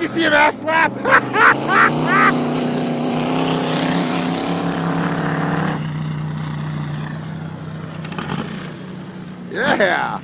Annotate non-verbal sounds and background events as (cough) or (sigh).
you see him ass slap? (laughs) yeah.